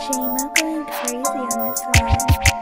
Jamo going crazy on this one.